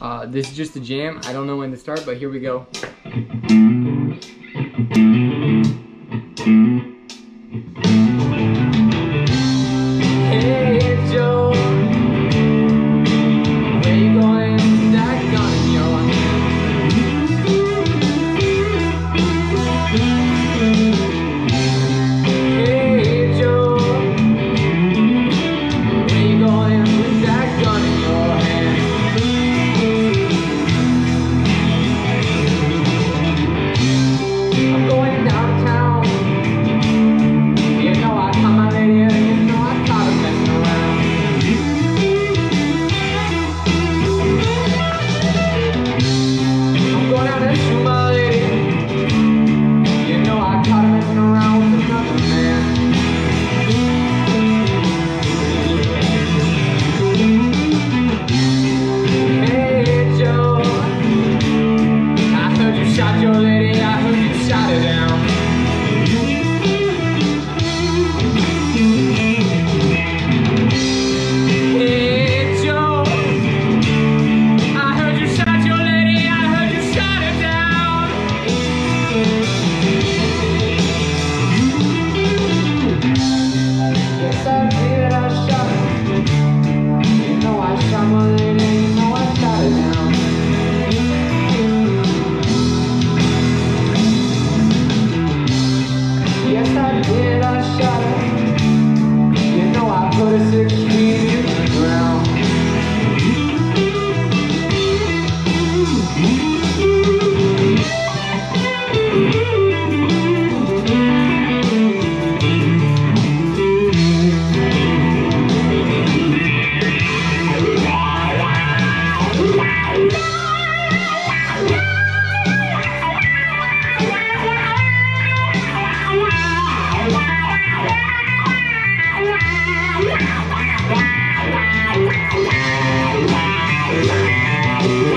Uh, this is just a jam. I don't know when to start, but here we go. going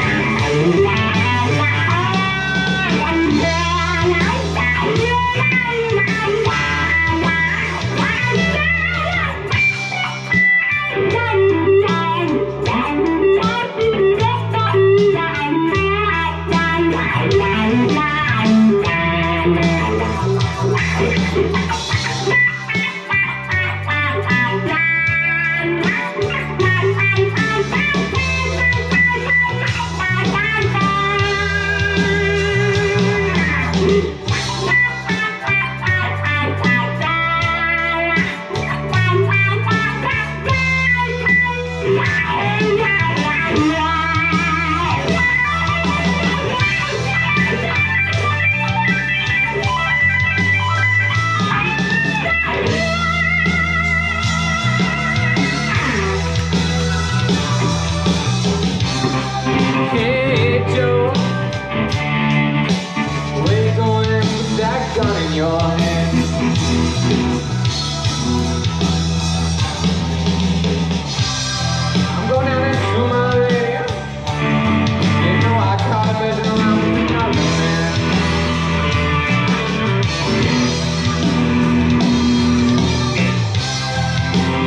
Wow.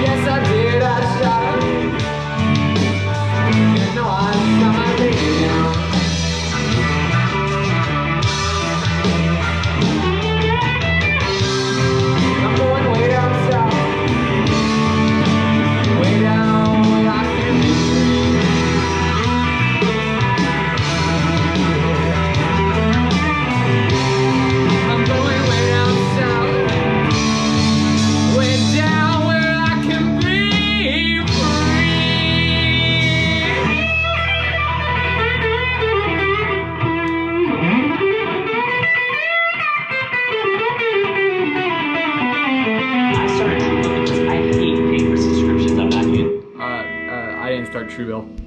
Yes, I did. I shot Truebill.